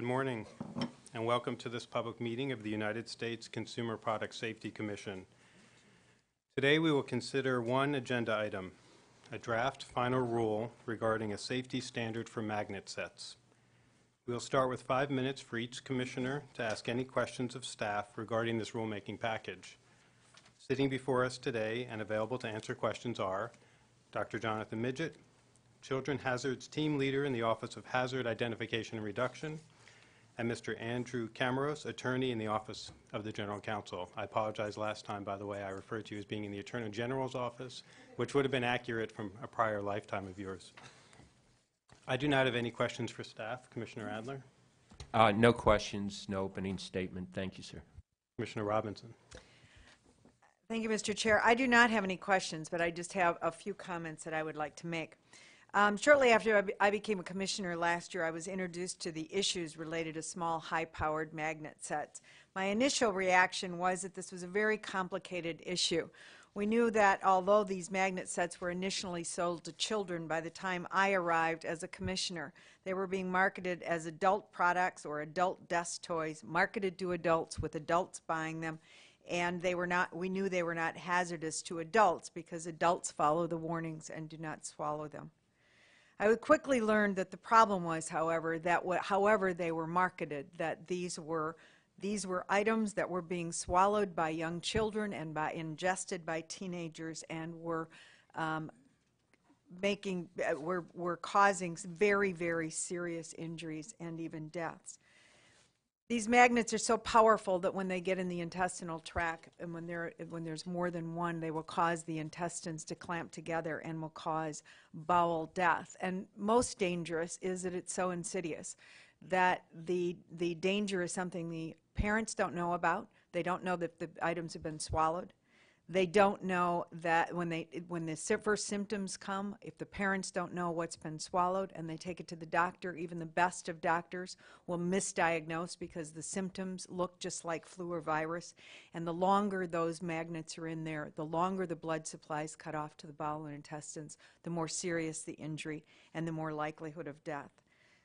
Good morning, and welcome to this public meeting of the United States Consumer Product Safety Commission. Today, we will consider one agenda item, a draft final rule regarding a safety standard for magnet sets. We will start with five minutes for each commissioner to ask any questions of staff regarding this rulemaking package. Sitting before us today and available to answer questions are Dr. Jonathan Midgett, Children Hazards Team Leader in the Office of Hazard Identification and Reduction, and Mr. Andrew Camaros, Attorney in the Office of the General Counsel. I apologize last time, by the way, I referred to you as being in the Attorney General's office, which would have been accurate from a prior lifetime of yours. I do not have any questions for staff. Commissioner Adler? Uh, No questions, no opening statement. Thank you, sir. Commissioner Robinson? Thank you, Mr. Chair. I do not have any questions, but I just have a few comments that I would like to make. Um, Shortly after I be- I became a commissioner last year, I was introduced to the issues related to small, high-powered magnet sets. My initial reaction was that this was a very complicated issue. We knew that although these magnet sets were initially sold to children, by the time I arrived as a commissioner, they were being marketed as adult products or adult desk toys, marketed to adults with adults buying them, and they were not, we knew they were not hazardous to adults because adults follow the warnings and do not swallow them. I would quickly learn that the problem was, however, that however they were marketed, that these were these were items that were being swallowed by young children and by ingested by teenagers and were um, making uh, were were causing very very serious injuries and even deaths. These magnets are so powerful that when they get in the intestinal tract and when, there, when there's more than one, they will cause the intestines to clamp together and will cause bowel death. And most dangerous is that it's so insidious that the, the danger is something the parents don't know about. They don't know that the items have been swallowed. They don't know that when they when the first symptoms come, if the parents don't know what's been swallowed and they take it to the doctor, even the best of doctors will misdiagnose because the symptoms look just like flu or virus. And the longer those magnets are in there, the longer the blood supply is cut off to the bowel and intestines, the more serious the injury and the more likelihood of death.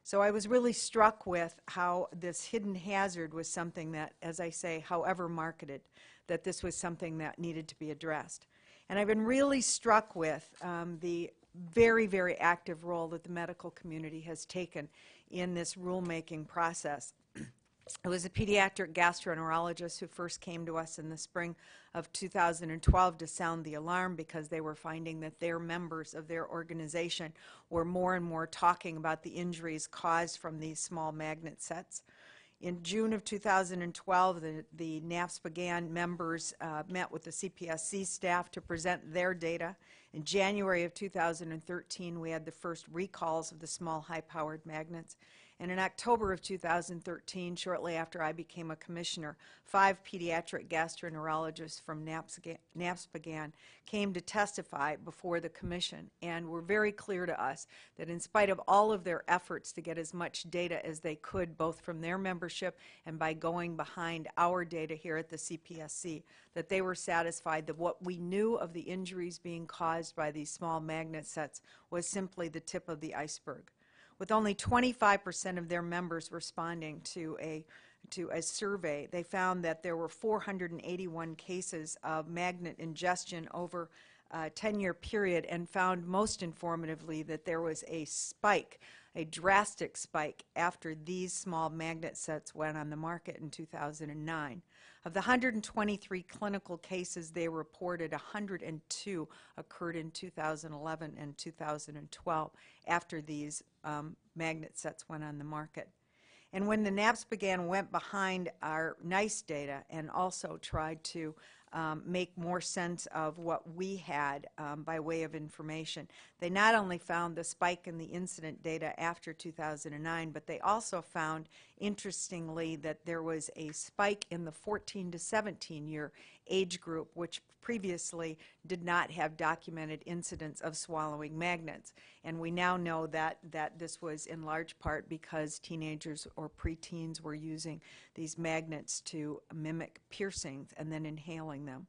So I was really struck with how this hidden hazard was something that, as I say, however marketed, that this was something that needed to be addressed. And I've been really struck with um, the very, very active role that the medical community has taken in this rulemaking process. It was a pediatric gastroenterologist who first came to us in the spring of 2012 to sound the alarm because they were finding that their members of their organization were more and more talking about the injuries caused from these small magnet sets. In June of 2012, the, the NASPGHAN members uh, met with the CPSC staff to present their data. In January of 2013, we had the first recalls of the small high-powered magnets. And in October of 2013, shortly after I became a commissioner, five pediatric gastroenterologists from NASPGHAN NASPGHAN came to testify before the commission and were very clear to us that in spite of all of their efforts to get as much data as they could, both from their membership and by going behind our data here at the CPSC, that they were satisfied that what we knew of the injuries being caused by these small magnet sets was simply the tip of the iceberg with only 25% of their members responding to a to a survey, they found that there were 481 cases of magnet ingestion over a 10-year period and found most informatively that there was a spike, a drastic spike after these small magnet sets went on the market in 2009. Of the 123 clinical cases they reported, 102 occurred in 2011 and 2012 after these um, magnet sets went on the market. And when the NAPs began, went behind our NEISS data and also tried to um, make more sense of what we had um, by way of information, they not only found the spike in the incident data after 2009, but they also found, interestingly, that there was a spike in the 14 to 17 year age group, which previously did not have documented incidents of swallowing magnets. And we now know that, that this was in large part because teenagers or preteens were using these magnets to mimic piercings and then inhaling them.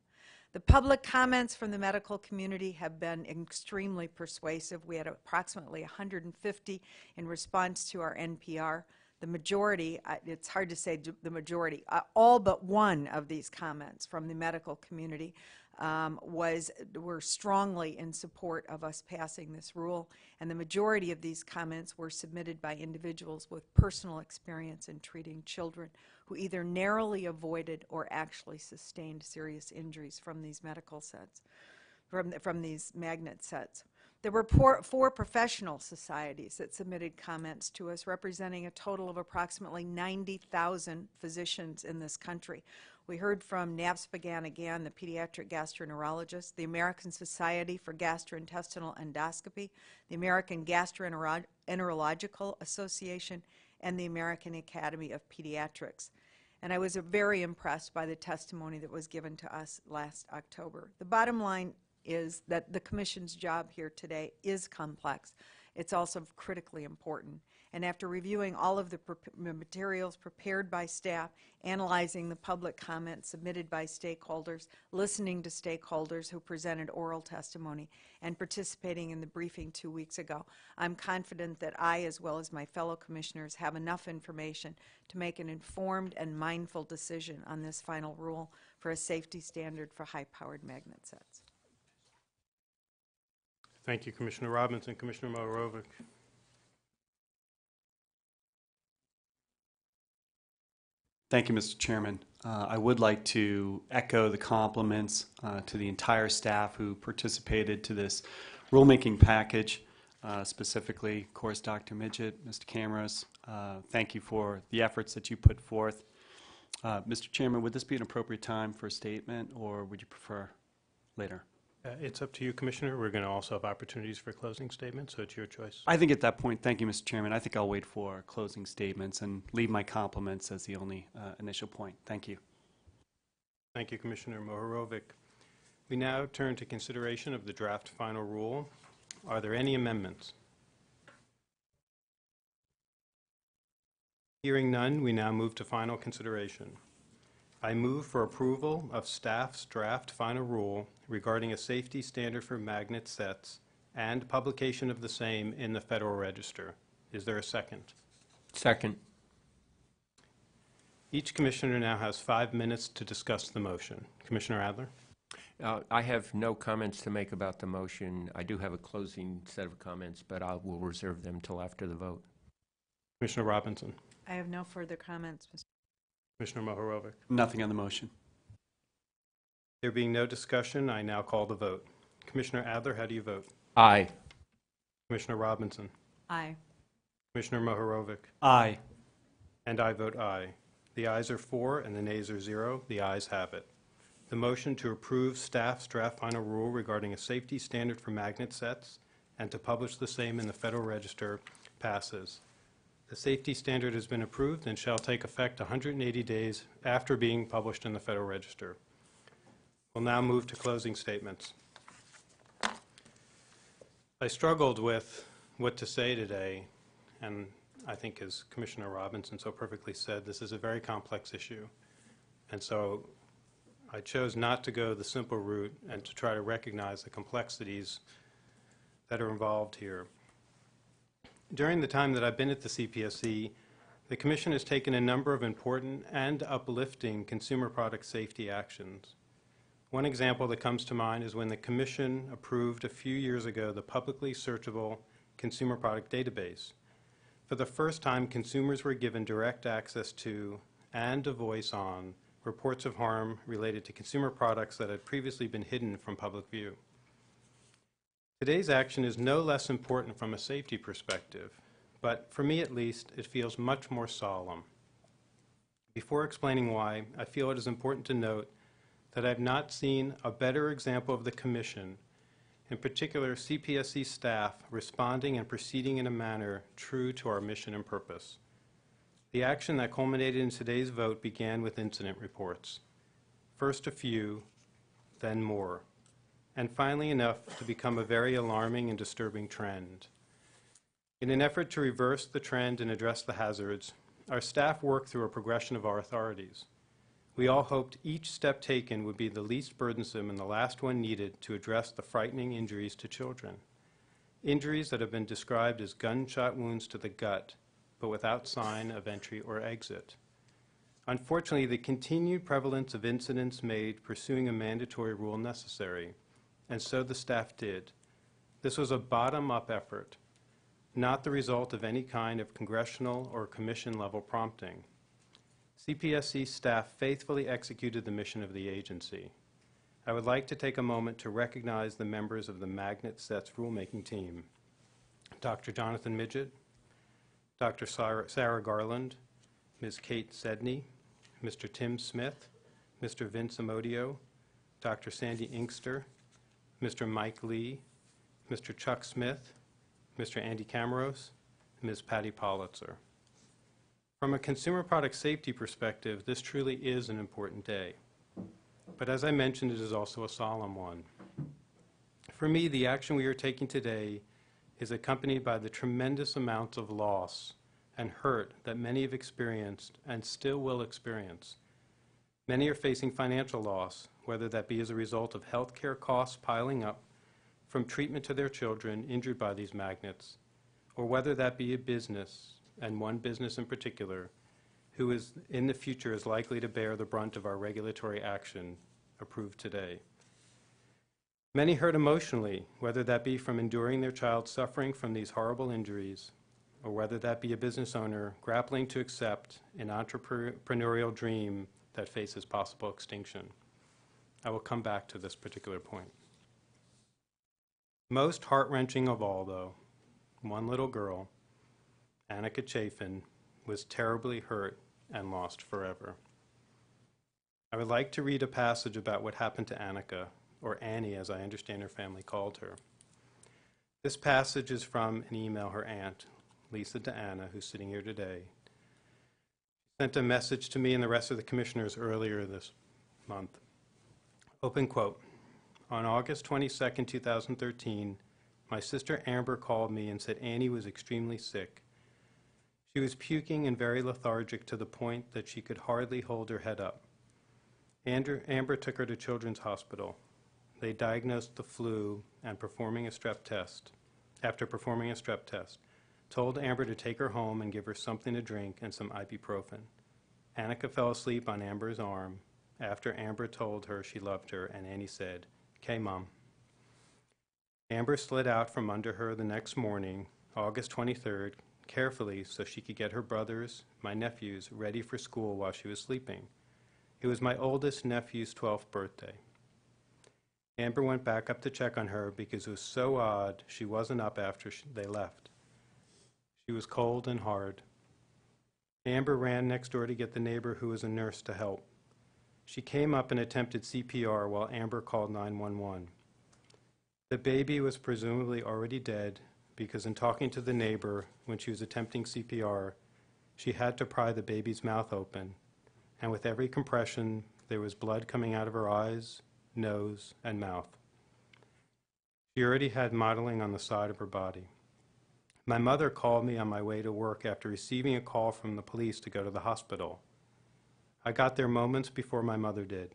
The public comments from the medical community have been extremely persuasive. We had approximately 150 in response to our NPR. The majority, I- it's hard to say the majority, uh, all but one of these comments from the medical community um, was, were strongly in support of us passing this rule, and the majority of these comments were submitted by individuals with personal experience in treating children who either narrowly avoided or actually sustained serious injuries from these medical sets, from, from these magnet sets. There were four, professional societies that submitted comments to us, representing a total of approximately 90,000 physicians in this country. We heard from NASPGHAN again, the pediatric gastroenterologist, the American Society for Gastrointestinal Endoscopy, the American Gastroenterological Association, and the American Academy of Pediatrics. And I was very impressed by the testimony that was given to us last October. The bottom line is that the Commission's job here today is complex. It's also critically important. And after reviewing all of the materials prepared by staff, analyzing the public comments submitted by stakeholders, listening to stakeholders who presented oral testimony, and participating in the briefing two weeks ago, I'm confident that I, as well as my fellow commissioners, have enough information to make an informed and mindful decision on this final rule for a safety standard for high-powered magnet sets. Thank you, Commissioner Robinson. Commissioner Mohorovic. Thank you, Mr. Chairman. Uh, I would like to echo the compliments uh, to the entire staff who participated to this rulemaking package, uh, specifically, of course, Dr. Midgett, Mr. Camaros. Uh, Thank you for the efforts that you put forth. Uh, Mr. Chairman, would this be an appropriate time for a statement, or would you prefer later? Uh, It's up to you, Commissioner. We're going to also have opportunities for closing statements, so it's your choice. I think at that point, thank you, Mr. Chairman. I think I'll wait for closing statements and leave my compliments as the only uh, initial point. Thank you. Thank you, Commissioner Mohorovic. We now turn to consideration of the draft final rule. Are there any amendments? Hearing none, we now move to final consideration. I move for approval of staff's draft final rule regarding a safety standard for magnet sets and publication of the same in the Federal Register. Is there a second? Second. Each commissioner now has five minutes to discuss the motion. Commissioner Adler? Uh, I have no comments to make about the motion. I do have a closing set of comments, but I will reserve them till after the vote. Commissioner Robinson? I have no further comments, Mr. Commissioner Mohorovic? Nothing on the motion. There being no discussion, I now call the vote. Commissioner Adler, how do you vote? Aye. Commissioner Robinson? Aye. Commissioner Mohorovic? Aye. And I vote aye. The ayes are four and the nays are zero. The ayes have it. The motion to approve staff's draft final rule regarding a safety standard for magnet sets and to publish the same in the Federal Register passes. The safety standard has been approved and shall take effect 180 days after being published in the Federal Register. We'll now move to closing statements. I struggled with what to say today, and I think as Commissioner Robinson so perfectly said, this is a very complex issue. And so I chose not to go the simple route and to try to recognize the complexities that are involved here. During the time that I've been at the CPSC, the Commission has taken a number of important and uplifting consumer product safety actions. One example that comes to mind is when the Commission approved a few years ago the publicly searchable consumer product database. For the first time, consumers were given direct access to and a voice on reports of harm related to consumer products that had previously been hidden from public view. Today's action is no less important from a safety perspective, but for me at least, it feels much more solemn. Before explaining why, I feel it is important to note that I've not seen a better example of the Commission, in particular CPSC staff, responding and proceeding in a manner true to our mission and purpose. The action that culminated in today's vote began with incident reports. First a few, then more, and finally enough to become a very alarming and disturbing trend. In an effort to reverse the trend and address the hazards, our staff worked through a progression of our authorities. We all hoped each step taken would be the least burdensome and the last one needed to address the frightening injuries to children. Injuries that have been described as gunshot wounds to the gut, but without sign of entry or exit. Unfortunately, the continued prevalence of incidents made pursuing a mandatory rule necessary, and so the staff did. This was a bottom-up effort, not the result of any kind of congressional or commission-level prompting. CPSC staff faithfully executed the mission of the agency. I would like to take a moment to recognize the members of the Magnet Sets rulemaking team. Dr. Jonathan Midgett, Dr. Sarah Garland, Ms. Kate Sedney, Mr. Tim Smith, Mr. Vince Amodio, Dr. Sandy Inkster, Mr. Mike Lee, Mr. Chuck Smith, Mr. Andy Camaros, Ms. Patty Politzer. From a consumer product safety perspective, this truly is an important day. But as I mentioned, it is also a solemn one. For me, the action we are taking today is accompanied by the tremendous amounts of loss and hurt that many have experienced and still will experience. Many are facing financial loss, whether that be as a result of healthcare costs piling up from treatment to their children injured by these magnets, or whether that be a business, and one business in particular, who is, in the future, is likely to bear the brunt of our regulatory action approved today. Many hurt emotionally, whether that be from enduring their child suffering from these horrible injuries, or whether that be a business owner grappling to accept an entrepreneurial dream that faces possible extinction. I will come back to this particular point. Most heart-wrenching of all, though, one little girl, Annika Chafin, was terribly hurt and lost forever. I would like to read a passage about what happened to Annika, or Annie as I understand her family called her. This passage is from an email her aunt, Lisa DeAnna, who's sitting here today, sent a message to me and the rest of the commissioners earlier this month. Open quote. On August 22, 2013, my sister Amber called me and said Annie was extremely sick. She was puking and very lethargic to the point that she could hardly hold her head up. Andrew, Amber took her to Children's Hospital. They diagnosed the flu and performing a strep test. After performing a strep test, told Amber to take her home and give her something to drink and some ibuprofen. Annika fell asleep on Amber's arm after Amber told her she loved her, and Annie said, "Okay, Mom." Amber slid out from under her the next morning, August 23rd, carefully so she could get her brothers, my nephews, ready for school while she was sleeping. It was my oldest nephew's 12th birthday. Amber went back up to check on her because it was so odd she wasn't up after sh- they left. She was cold and hard. Amber ran next door to get the neighbor who was a nurse to help. She came up and attempted CPR while Amber called 911. The baby was presumably already dead because in talking to the neighbor when she was attempting CPR, she had to pry the baby's mouth open, and with every compression, there was blood coming out of her eyes, nose, and mouth. She already had mottling on the side of her body. My mother called me on my way to work after receiving a call from the police to go to the hospital. I got there moments before my mother did.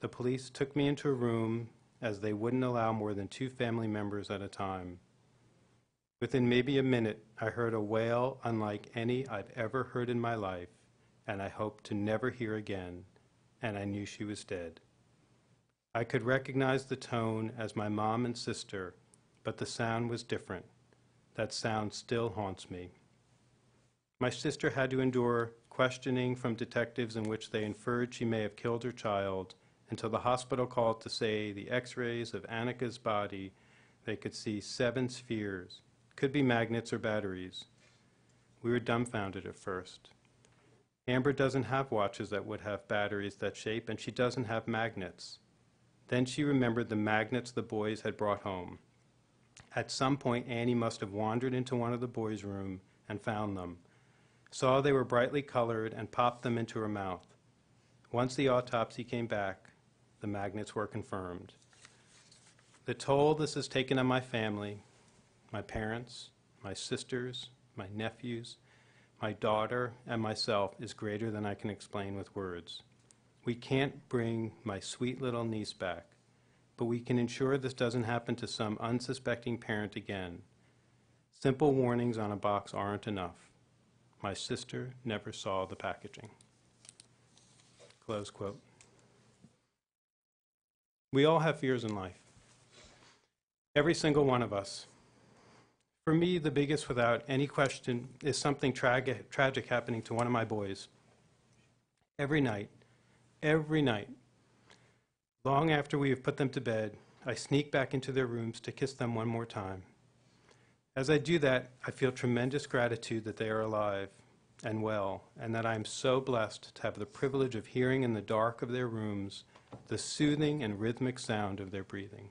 The police took me into a room as they wouldn't allow more than two family members at a time. Within maybe a minute, I heard a wail unlike any I've ever heard in my life, and I hoped to never hear again, and I knew she was dead. I could recognize the tone as my mom and sister, but the sound was different. That sound still haunts me. My sister had to endure questioning from detectives in which they inferred she may have killed her child until the hospital called to say the x-rays of Annika's body, they could see seven spheres, could be magnets or batteries. We were dumbfounded at first. Amber doesn't have watches that would have batteries that shape, and she doesn't have magnets. Then she remembered the magnets the boys had brought home. At some point, Annie must have wandered into one of the boys' room and found them, saw they were brightly colored, and popped them into her mouth. Once the autopsy came back, the magnets were confirmed. The toll this has taken on my family, my parents, my sisters, my nephews, my daughter, and myself is greater than I can explain with words. We can't bring my sweet little niece back, but we can ensure this doesn't happen to some unsuspecting parent again. Simple warnings on a box aren't enough. My sister never saw the packaging. Close quote. We all have fears in life. Every single one of us. For me, the biggest, without any question, is something tragic, tragic happening to one of my boys. Every night, every night, long after we have put them to bed, I sneak back into their rooms to kiss them one more time. As I do that, I feel tremendous gratitude that they are alive and well, and that I am so blessed to have the privilege of hearing in the dark of their rooms the soothing and rhythmic sound of their breathing.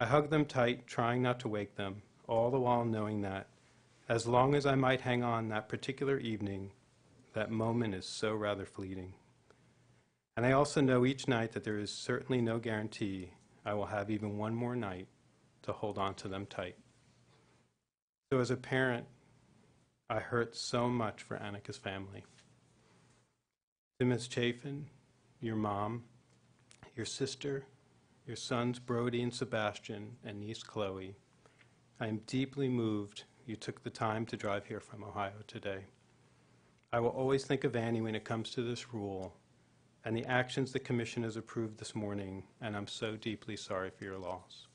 I hug them tight, trying not to wake them, all the while knowing that, as long as I might hang on that particular evening, that moment is so rather fleeting. And I also know each night that there is certainly no guarantee I will have even one more night to hold on to them tight. So as a parent, I hurt so much for Annika's family. To Miss Chafin, your mom, your sister, your sons Brody and Sebastian, and niece Chloe, I am deeply moved you took the time to drive here from Ohio today. I will always think of Annie when it comes to this rule and the actions the commission has approved this morning, and I'm so deeply sorry for your loss.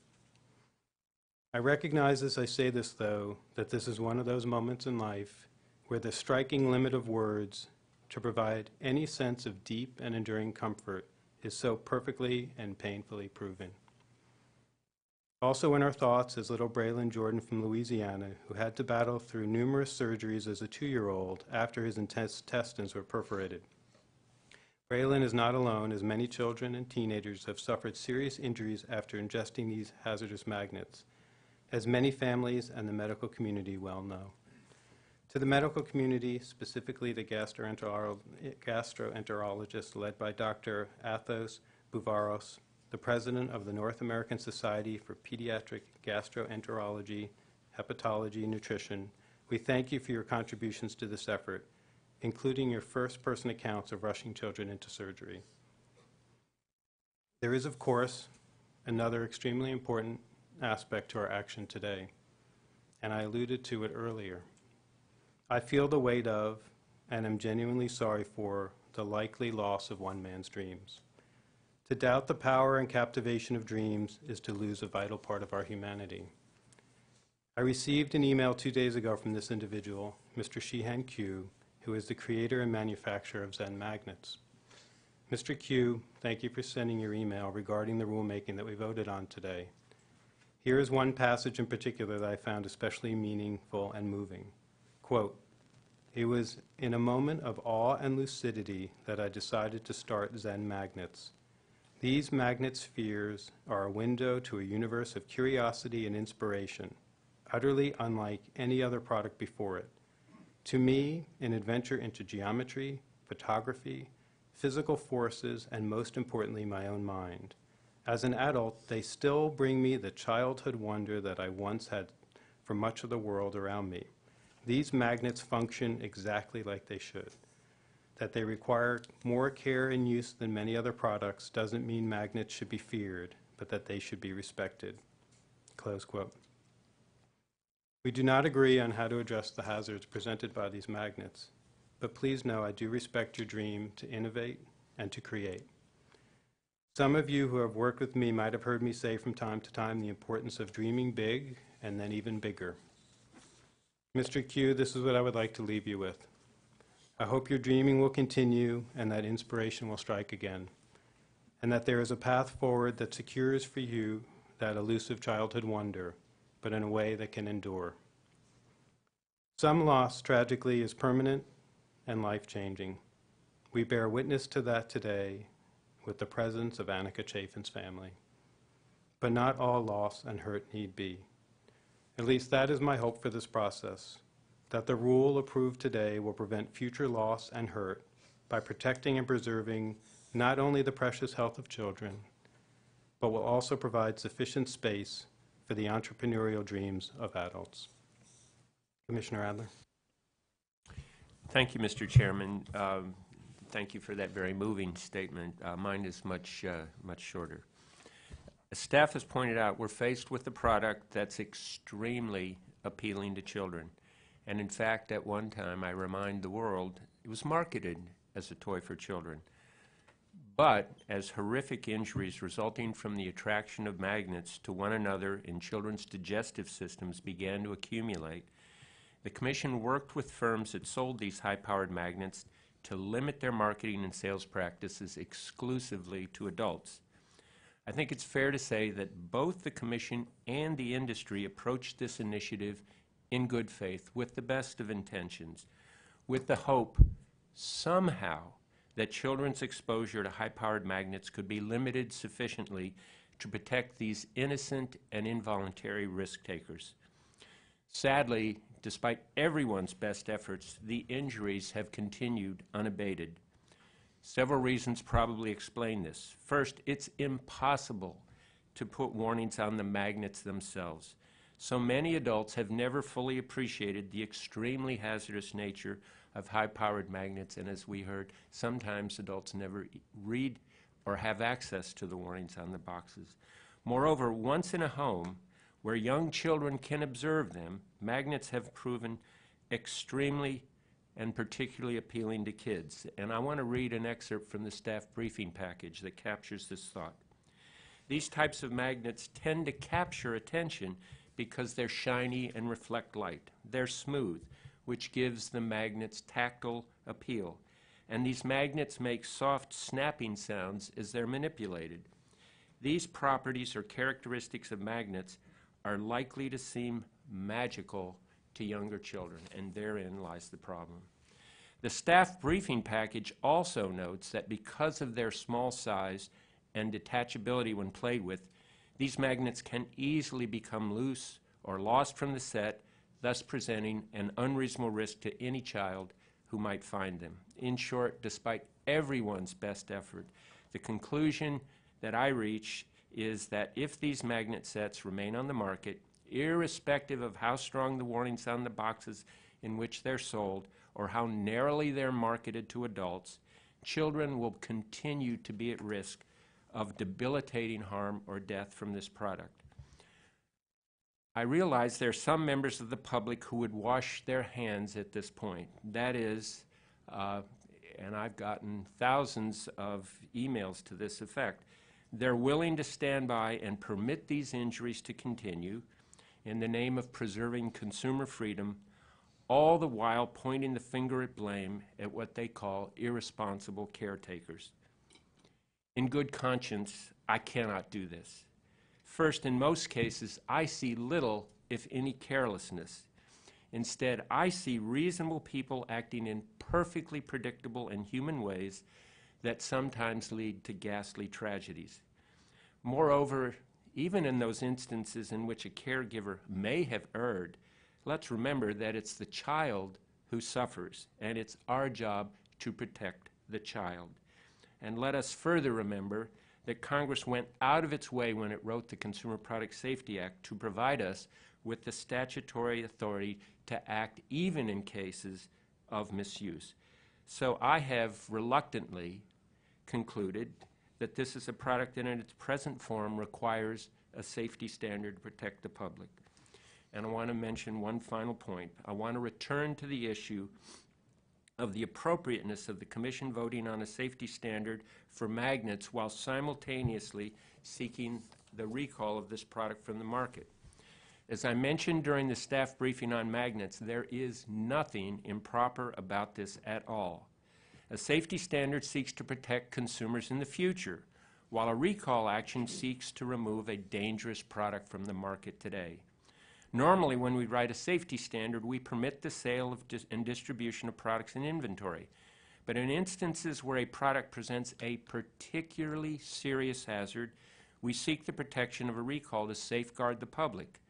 I recognize as I say this, though, that this is one of those moments in life where the striking limit of words to provide any sense of deep and enduring comfort is so perfectly and painfully proven. Also in our thoughts is little Braylon Jordan from Louisiana, who had to battle through numerous surgeries as a two-year-old after his intestines were perforated. Braylon is not alone, as many children and teenagers have suffered serious injuries after ingesting these hazardous magnets, as many families and the medical community well know. To the medical community, specifically the gastroenterolo- gastroenterologist led by Dr. Athos Bousvaros, the president of the North American Society for Pediatric Gastroenterology, Hepatology, and Nutrition, we thank you for your contributions to this effort, including your first-person accounts of rushing children into surgery. There is, of course, another extremely important aspect to our action today, and I alluded to it earlier. I feel the weight of, and am genuinely sorry for, the likely loss of one man's dreams. To doubt the power and captivation of dreams is to lose a vital part of our humanity. I received an email two days ago from this individual, Mr. Shihan Qu, who is the creator and manufacturer of Zen magnets. Mr. Qu, thank you for sending your email regarding the rulemaking that we voted on today. Here is one passage in particular that I found especially meaningful and moving. Quote, It was in a moment of awe and lucidity that I decided to start Zen magnets. These magnet spheres are a window to a universe of curiosity and inspiration, utterly unlike any other product before it. To me, an adventure into geometry, photography, physical forces, and most importantly, my own mind. As an adult, they still bring me the childhood wonder that I once had for much of the world around me. These magnets function exactly like they should. That they require more care and use than many other products doesn't mean magnets should be feared, but that they should be respected. Close quote. We do not agree on how to address the hazards presented by these magnets, but please know I do respect your dream to innovate and to create. Some of you who have worked with me might have heard me say from time to time the importance of dreaming big and then even bigger. Mr. Qu, this is what I would like to leave you with. I hope your dreaming will continue and that inspiration will strike again, and that there is a path forward that secures for you that elusive childhood wonder, but in a way that can endure. Some loss, tragically, is permanent and life-changing. We bear witness to that today with the presence of Annika Chafin's family. But not all loss and hurt need be. At least that is my hope for this process, that the rule approved today will prevent future loss and hurt by protecting and preserving not only the precious health of children, but will also provide sufficient space for the entrepreneurial dreams of adults. Commissioner Adler? Thank you, Mr. Chairman. Um, Thank you for that very moving statement. Uh, Mine is much, uh, much shorter. As Staff has pointed out, we're faced with a product that's extremely appealing to children. And in fact, at one time, I remind the world, it was marketed as a toy for children. But as horrific injuries resulting from the attraction of magnets to one another in children's digestive systems began to accumulate, the Commission worked with firms that sold these high-powered magnets to limit their marketing and sales practices exclusively to adults. I think it's fair to say that both the Commission and the industry approached this initiative in good faith, with the best of intentions, with the hope somehow that children's exposure to high-powered magnets could be limited sufficiently to protect these innocent and involuntary risk takers. Sadly, despite everyone's best efforts, the injuries have continued unabated. Several reasons probably explain this. First, it's impossible to put warnings on the magnets themselves. So many adults have never fully appreciated the extremely hazardous nature of high-powered magnets, and as we heard, sometimes adults never read or have access to the warnings on the boxes. Moreover, once in a home where young children can observe them, magnets have proven extremely and particularly appealing to kids. And I want to read an excerpt from the staff briefing package that captures this thought. These types of magnets tend to capture attention because they're shiny and reflect light. They're smooth, which gives the magnets tactile appeal. And these magnets make soft snapping sounds as they're manipulated. These properties or characteristics of magnets are likely to seem magical to younger children, and therein lies the problem. The staff briefing package also notes that because of their small size and detachability when played with, these magnets can easily become loose or lost from the set, thus presenting an unreasonable risk to any child who might find them. In short, despite everyone's best effort, the conclusion that I reach is that if these magnet sets remain on the market, irrespective of how strong the warnings on the boxes in which they're sold or how narrowly they're marketed to adults, children will continue to be at risk of debilitating harm or death from this product. I realize there are some members of the public who would wash their hands at this point. That is, uh, and I've gotten thousands of emails to this effect. They're willing to stand by and permit these injuries to continue in the name of preserving consumer freedom, all the while pointing the finger at blame at what they call irresponsible caretakers. In good conscience, I cannot do this. First, in most cases, I see little, if any, carelessness. Instead, I see reasonable people acting in perfectly predictable and human ways that sometimes lead to ghastly tragedies. Moreover, even in those instances in which a caregiver may have erred, let's remember that it's the child who suffers, and it's our job to protect the child. And let us further remember that Congress went out of its way when it wrote the Consumer Product Safety Act to provide us with the statutory authority to act even in cases of misuse. So I have reluctantly concluded that this is a product that in its present form requires a safety standard to protect the public. And I want to mention one final point. I want to return to the issue of the appropriateness of the commission voting on a safety standard for magnets while simultaneously seeking the recall of this product from the market. As I mentioned during the staff briefing on magnets, there is nothing improper about this at all. A safety standard seeks to protect consumers in the future, while a recall action seeks to remove a dangerous product from the market today. Normally, when we write a safety standard, we permit the sale of dis- and distribution of products in inventory. But in instances where a product presents a particularly serious hazard, we seek the protection of a recall to safeguard the public.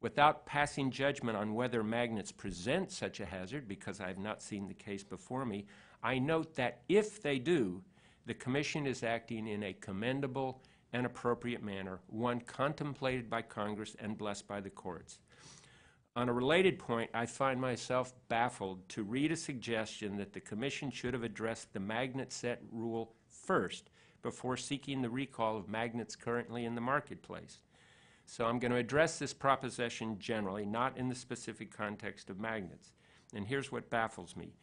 Without passing judgment on whether magnets present such a hazard, because I have not seen the case before me, I note that if they do, the Commission is acting in a commendable and appropriate manner, one contemplated by Congress and blessed by the courts. On a related point, I find myself baffled to read a suggestion that the Commission should have addressed the magnet set rule first before seeking the recall of magnets currently in the marketplace. So I'm going to address this proposition generally, not in the specific context of magnets. And here's what baffles me.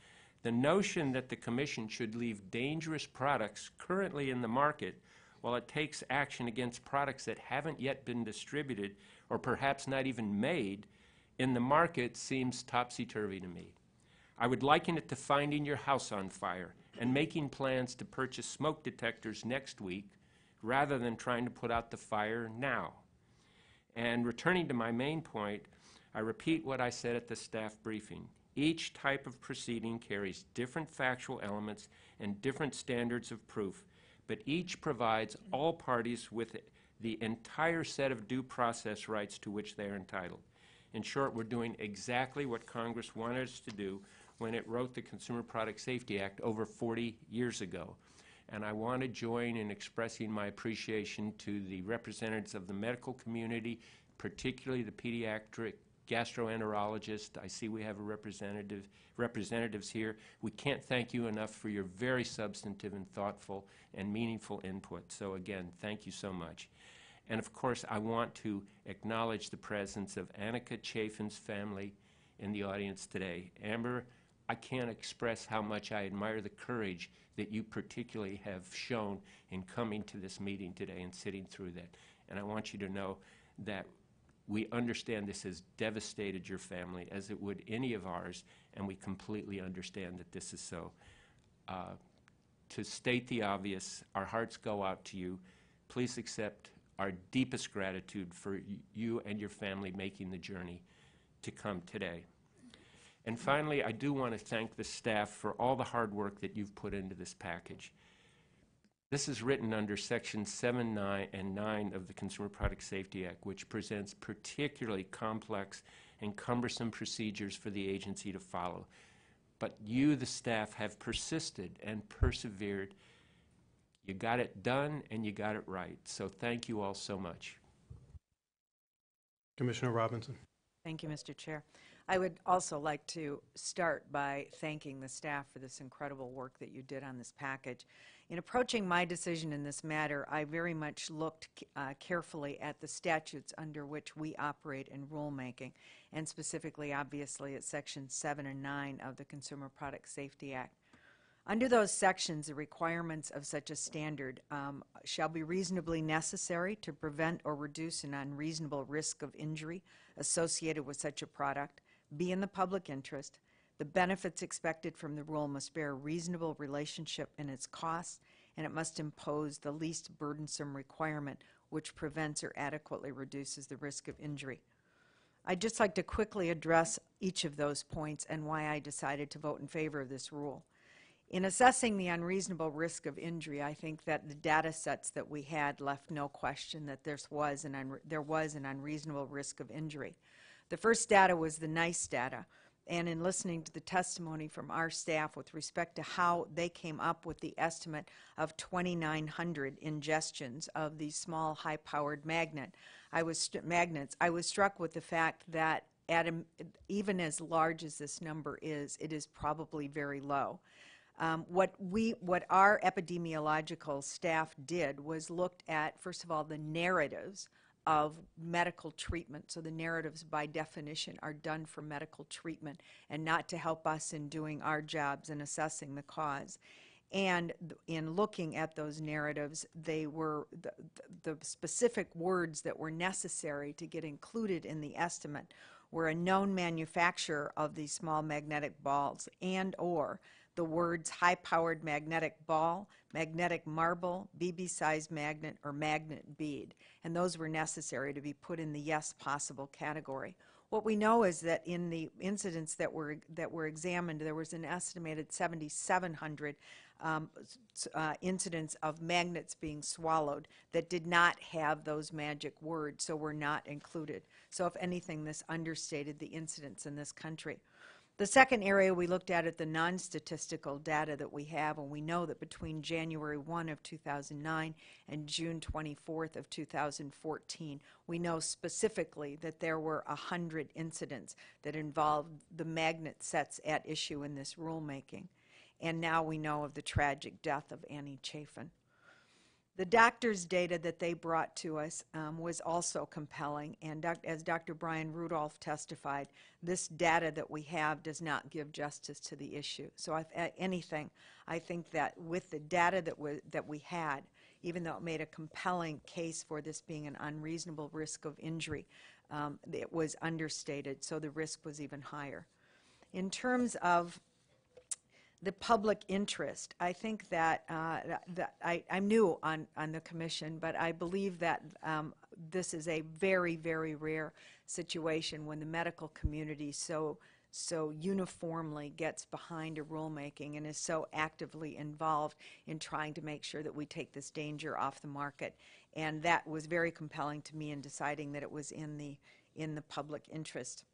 The notion that the Commission should leave dangerous products currently in the market while it takes action against products that haven't yet been distributed or perhaps not even made in the market seems topsy-turvy to me. I would liken it to finding your house on fire and making plans to purchase smoke detectors next week rather than trying to put out the fire now. And returning to my main point, I repeat what I said at the staff briefing. Each type of proceeding carries different factual elements and different standards of proof, but each provides all parties with the entire set of due process rights to which they are entitled. In short, we're doing exactly what Congress wanted us to do when it wrote the Consumer Product Safety Act over 40 years ago. And I want to join in expressing my appreciation to the representatives of the medical community, particularly the pediatric gastroenterologist. I see we have a representative, representatives here. We can't thank you enough for your very substantive and thoughtful and meaningful input. So again, thank you so much. And of course, I want to acknowledge the presence of Annika Chafin's family in the audience today. Amber, I can't express how much I admire the courage that you particularly have shown in coming to this meeting today and sitting through that. And I want you to know that we understand this has devastated your family, as it would any of ours, and we completely understand that this is so. Uh, to state the obvious, our hearts go out to you. Please accept our deepest gratitude for you and your family making the journey to come today. And finally, I do want to thank the staff for all the hard work that you've put into this package. This is written under Section 7, 9, and 9 of the Consumer Product Safety Act, which presents particularly complex and cumbersome procedures for the agency to follow. But you, the staff, have persisted and persevered. You got it done and you got it right. So thank you all so much. Commissioner Robinson. Thank you, Mr. Chair. I would also like to start by thanking the staff for this incredible work that you did on this package. In approaching my decision in this matter, I very much looked uh, carefully at the statutes under which we operate in rulemaking, and specifically, obviously, at Section 7 and 9 of the Consumer Product Safety Act. Under those sections, the requirements of such a standard um, shall be reasonably necessary to prevent or reduce an unreasonable risk of injury associated with such a product, be in the public interest, the benefits expected from the rule must bear a reasonable relationship in its costs, and it must impose the least burdensome requirement which prevents or adequately reduces the risk of injury. I'd just like to quickly address each of those points and why I decided to vote in favor of this rule. In assessing the unreasonable risk of injury, I think that the data sets that we had left no question that was an, there was an unreasonable risk of injury. The first data was the NEISS data, and in listening to the testimony from our staff with respect to how they came up with the estimate of 2,900 ingestions of these small, high-powered magnet, I was magnets, I was struck with the fact that at a, even as large as this number is, it is probably very low. Um, what we, what our epidemiological staff did was looked at, first of all, the narratives of medical treatment. So the narratives, by definition, are done for medical treatment and not to help us in doing our jobs and assessing the cause. And th- in looking at those narratives, they were the, the the specific words that were necessary to get included in the estimate were a known manufacturer of these small magnetic balls and/or the words high-powered magnetic ball, magnetic marble, BB-sized magnet, or magnet bead. And those were necessary to be put in the yes possible category. What we know is that in the incidents that were, that were examined, there was an estimated 7,700 um, uh, incidents of magnets being swallowed that did not have those magic words, so were not included. So if anything, this understated the incidents in this country. The second area we looked at at the non-statistical data that we have, and we know that between January 1 of 2009 and June 24th of 2014, we know specifically that there were 100 incidents that involved the magnet sets at issue in this rulemaking. And now we know of the tragic death of Annie Chafin. The doctor's data that they brought to us um, was also compelling, and doc- as Dr. Brian Rudolph testified, this data that we have does not give justice to the issue. So if anything, I think that with the data that we, that we had, even though it made a compelling case for this being an unreasonable risk of injury, um, it was understated, so the risk was even higher. In terms of the public interest. I think that, uh, that- I, I'm new on, on the commission, but I believe that um, this is a very, very rare situation when the medical community so, so uniformly gets behind a rulemaking and is so actively involved in trying to make sure that we take this danger off the market. And that was very compelling to me in deciding that it was in the, in the public interest.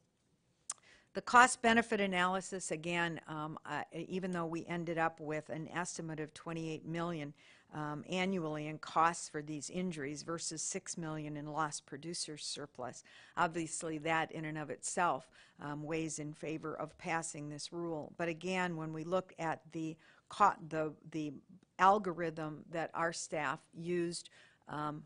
The cost-benefit analysis, again, um, uh, even though we ended up with an estimate of 28 million um, annually in costs for these injuries versus 6 million in lost producer surplus, obviously that in and of itself um, weighs in favor of passing this rule. But again, when we look at the the the algorithm that our staff used um,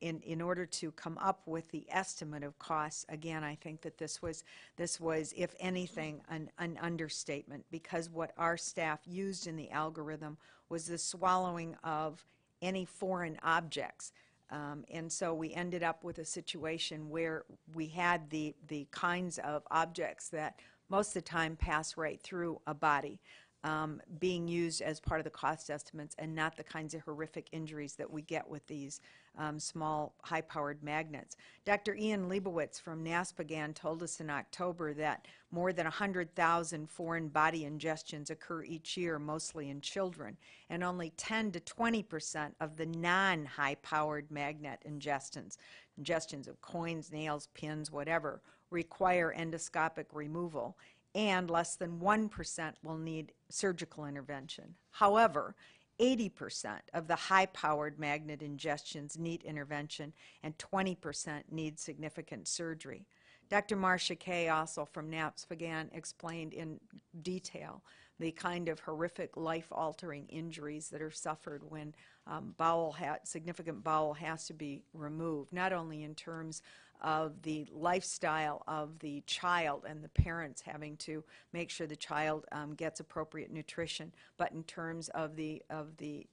in, in order to come up with the estimate of costs, again, I think that this was, this was, if anything, an, an understatement, because what our staff used in the algorithm was the swallowing of any foreign objects. Um, and so we ended up with a situation where we had the, the kinds of objects that most of the time pass right through a body um, being used as part of the cost estimates and not the kinds of horrific injuries that we get with these um, small, high-powered magnets. Dr. Ian Leibowitz from NASPGHAN told us in October that more than 100,000 foreign body ingestions occur each year, mostly in children, and only 10 to 20 percent of the non-high-powered magnet ingestions, ingestions of coins, nails, pins, whatever, require endoscopic removal and less than 1% will need surgical intervention. However, 80% of the high-powered magnet ingestions need intervention and 20% need significant surgery. Dr. Marsha Kay, also from NASPGHAN, explained in detail the kind of horrific life-altering injuries that are suffered when um, bowel significant bowel has to be removed, not only in terms of the lifestyle of the child and the parents having to make sure the child um, gets appropriate nutrition, but in terms of the of the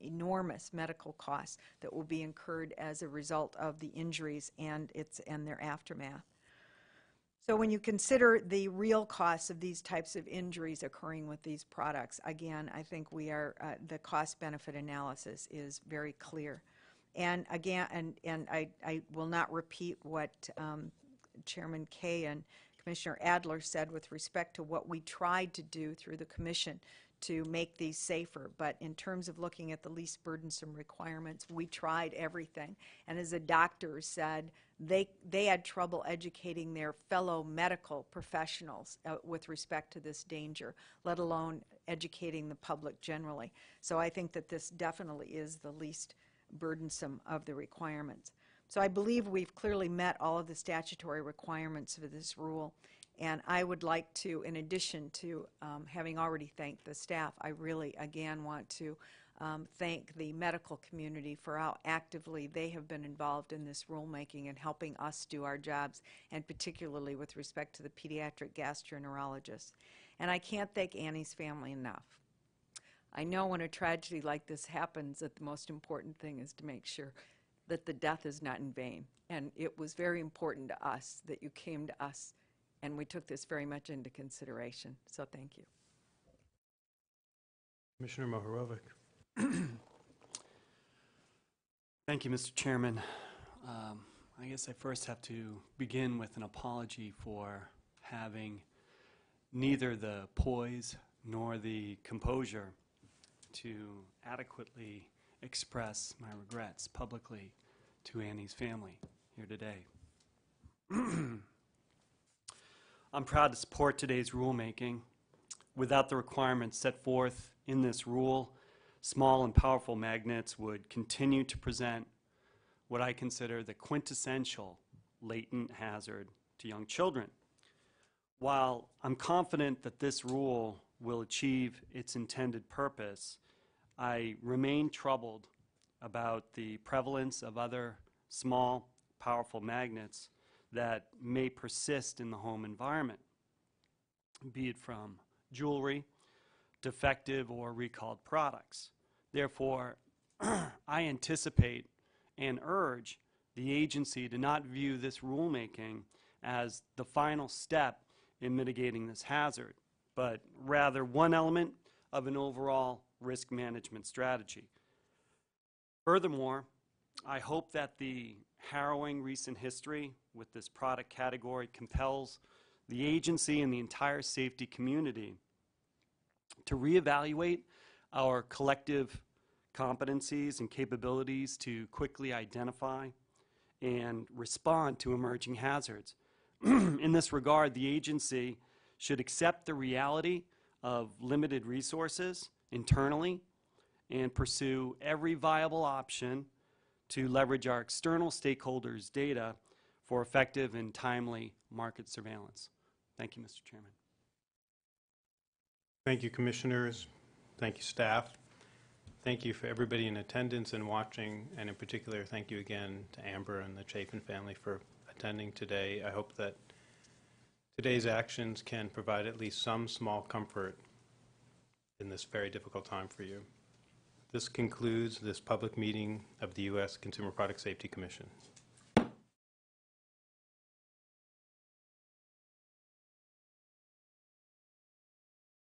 enormous medical costs that will be incurred as a result of the injuries and its and their aftermath. So when you consider the real costs of these types of injuries occurring with these products, again, I think we are, uh, the cost-benefit analysis is very clear. And again, and, and I, I will not repeat what um, Chairman Kaye and Commissioner Adler said with respect to what we tried to do through the commission to make these safer. But in terms of looking at the least burdensome requirements, we tried everything. And as the doctors said, they, they had trouble educating their fellow medical professionals uh, with respect to this danger, let alone educating the public generally. So I think that this definitely is the least burdensome of the requirements. So I believe we've clearly met all of the statutory requirements for this rule. And I would like to, in addition to um, having already thanked the staff, I really, again, want to um, thank the medical community for how actively they have been involved in this rulemaking and helping us do our jobs, and particularly with respect to the pediatric gastroenterologists. And I can't thank Annie's family enough. I know when a tragedy like this happens that the most important thing is to make sure that the death is not in vain. And it was very important to us that you came to us and we took this very much into consideration. So thank you. Commissioner Mohorovic. Thank you, Mr. Chairman. Um, I guess I first have to begin with an apology for having neither the poise nor the composure to adequately express my regrets publicly to Annie's family here today. I'm proud to support today's rulemaking. Without the requirements set forth in this rule, small and powerful magnets would continue to present what I consider the quintessential latent hazard to young children. While I'm confident that this rule will achieve its intended purpose, I remain troubled about the prevalence of other small, powerful magnets that may persist in the home environment, be it from jewelry, defective or recalled products. Therefore, I anticipate and urge the agency to not view this rulemaking as the final step in mitigating this hazard, but rather one element of an overall risk management strategy. Furthermore, I hope that the harrowing recent history with this product category compels the agency and the entire safety community to reevaluate our collective competencies and capabilities to quickly identify and respond to emerging hazards. In this regard, the agency should accept the reality of limited resources internally and pursue every viable option to leverage our external stakeholders' data for effective and timely market surveillance. Thank you, Mr. Chairman. Thank you, Commissioners. Thank you, staff. Thank you for everybody in attendance and watching, and in particular, thank you again to Amber and the Chapin family for attending today. I hope that today's actions can provide at least some small comfort in this very difficult time for you. This concludes this public meeting of the U.S. Consumer Product Safety Commission.